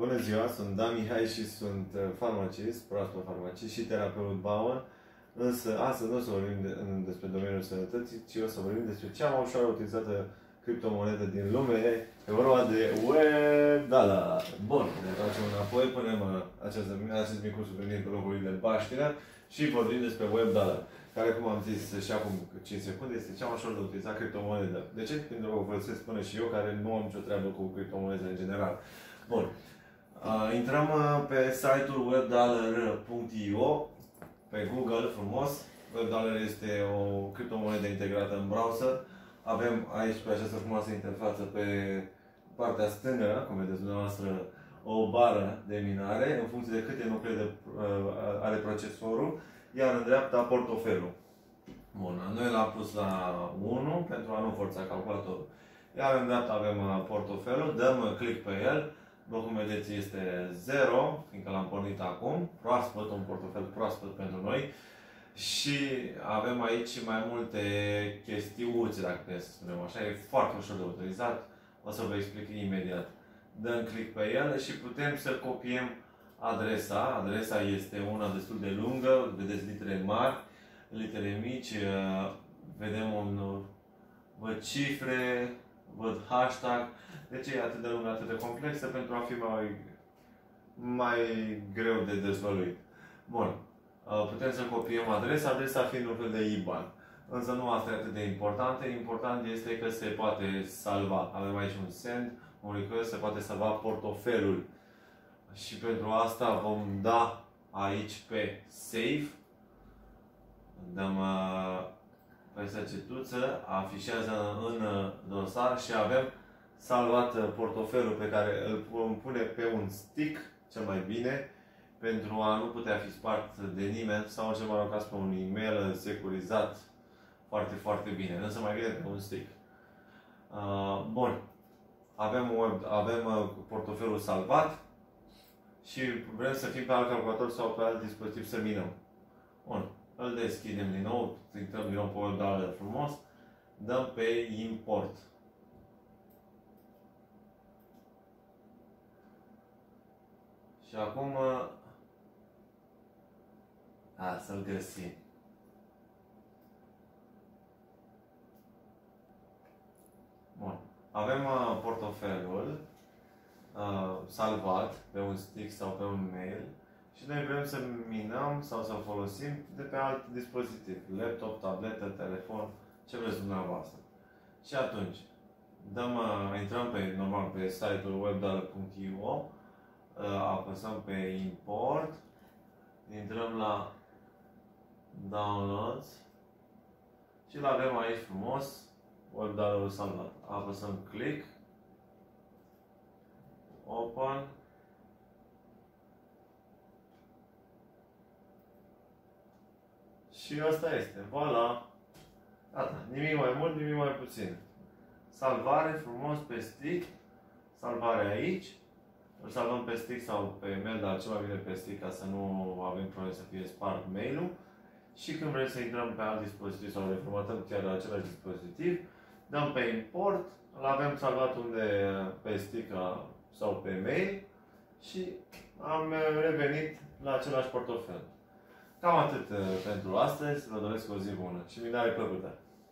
Bună ziua, sunt Dan Mihai și sunt uh, farmacist, proaspăt farmacist și terapeut Bauer. Însă astăzi nu o să vorbim de, despre domeniul sănătății, ci o să vorbim despre cea mai ușor utilizată criptomonedă din lume. E vorba de web dollar. Bun, ne facem înapoi, punem uh, acest, acest mic sublinier pe locul de baștină și vorbim despre web dollar care, cum am zis și acum 5 secunde, este cea mai ușor de utilizat criptomonedă. De ce? Pentru că o folosesc până și eu, care nu am nicio treabă cu criptomonede în general. Bun. Uh, intrăm uh, pe site-ul webdollar.io, pe Google, frumos. WebDollar este o criptomonedă integrată în browser. Avem aici, pe această frumoasă interfață, pe partea stângă, cum vedeți dumneavoastră, o bară de minare, în funcție de câte nuclee de, uh, are procesorul iar în dreapta portofelul. Bun, noi l-am pus la 1 pentru a nu forța calculatorul. Iar în dreapta avem uh, portofelul, dăm uh, click pe el, cum vedeți este 0, fiindcă l-am pornit acum, proaspăt, un portofel proaspăt pentru noi. Și avem aici mai multe chestiuțe, dacă putem să spunem așa, e foarte ușor de utilizat, o să vă explic imediat. Dăm click pe el și putem să copiem adresa. Adresa este una destul de lungă, vedeți litere mari, litere mici, uh, vedem un, uh, văd cifre, văd hashtag. De ce e atât de lungă, atât de complexă? Pentru a fi mai, mai greu de dezvăluit. Bun. Uh, putem să copiem adresa, adresa fiind un fel de IBAN. Însă nu asta e atât de importantă. Important este că se poate salva. Avem aici un send, un request, se poate salva portofelul și pentru asta vom da aici pe Save. Dăm uh, pe săgetuță, afișează în uh, dosar și avem salvat uh, portofelul pe care îl vom pune pe un stick, cel mai bine, pentru a nu putea fi spart de nimeni sau în cel mai caz pe un e-mail securizat foarte, foarte bine. Însă mai bine pe un stick. Uh, bun. Avem, web, avem portofelul salvat și vrem să fim pe alt calculator sau pe alt dispozitiv să minăm. Bun. Îl deschidem din nou, intrăm din nou pe o de frumos, dăm pe import. Și acum a, să-l găsim. Bun. Avem uh, portofelul uh, salvat pe un stick sau pe un mail și noi vrem să minăm sau să folosim de pe alt dispozitiv, laptop, tabletă, telefon, ce vreți dumneavoastră. Și atunci, dăm, uh, intrăm pe, normal pe site-ul webdollar.io, uh, apăsăm pe import, intrăm la downloads și l avem aici frumos, webdollar salvat. Apăsăm click open și asta este. Voilà. Gata. Nimic mai mult, nimic mai puțin. Salvare frumos pe stick. Salvare aici. Îl salvăm pe stick sau pe mail, dar cel mai bine pe stick ca să nu avem probleme să fie spart mail-ul. Și când vrem să intrăm pe alt dispozitiv sau le formatăm chiar la același dispozitiv, dăm pe import, îl avem salvat unde pe stick sau pe mail și am revenit la același portofel. Cam atât uh, pentru astăzi. Vă doresc o zi bună și minare plăcută!